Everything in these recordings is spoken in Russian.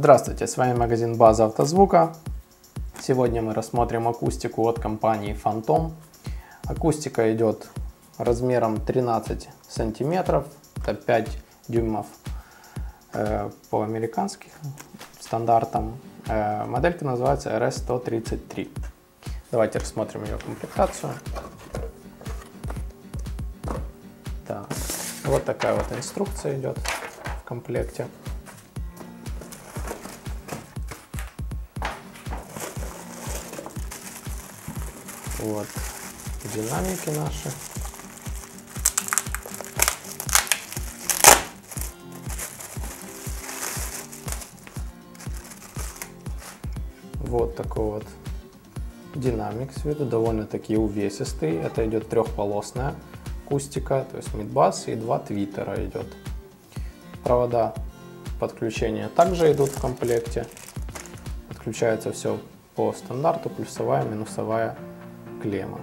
Здравствуйте, с вами магазин База Автозвука. Сегодня мы рассмотрим акустику от компании Phantom. Акустика идет размером 13 сантиметров, это 5 дюймов э, по американским стандартам. Э, моделька называется RS-133. Давайте рассмотрим ее комплектацию. Так, вот такая вот инструкция идет в комплекте. Вот динамики наши. Вот такой вот динамик с виду, довольно-таки увесистый. Это идет трехполосная акустика, то есть мидбас и два твиттера идет. Провода подключения также идут в комплекте. Подключается все по стандарту, плюсовая, минусовая клемма.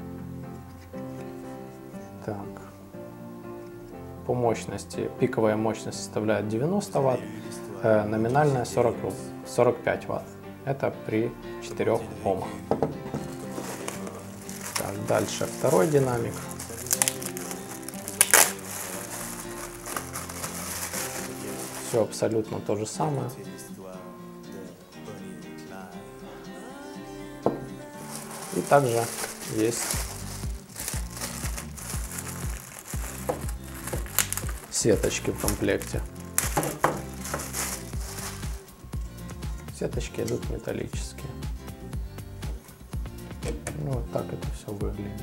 Так. По мощности, пиковая мощность составляет 90 Вт, э, номинальная 40, 45 Вт. Это при 4 Омах. Так, дальше второй динамик. Все абсолютно то же самое. И также есть сеточки в комплекте. Сеточки идут металлические. Ну, вот так это все выглядит.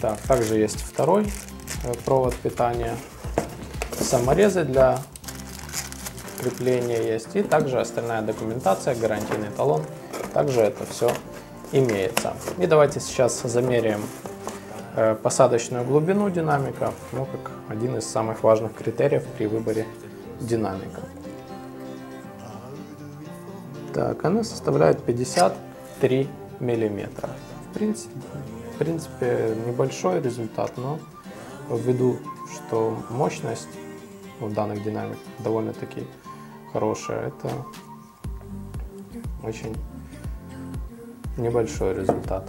Так, также есть второй э, провод питания. Саморезы для крепления есть. И также остальная документация, гарантийный талон. Также это все имеется. И давайте сейчас замеряем э, посадочную глубину динамика, ну как один из самых важных критериев при выборе динамика. Так, она составляет 53 миллиметра. В принципе, в принципе, небольшой результат, но ввиду, что мощность у данных динамик довольно-таки хорошая, это очень небольшой результат.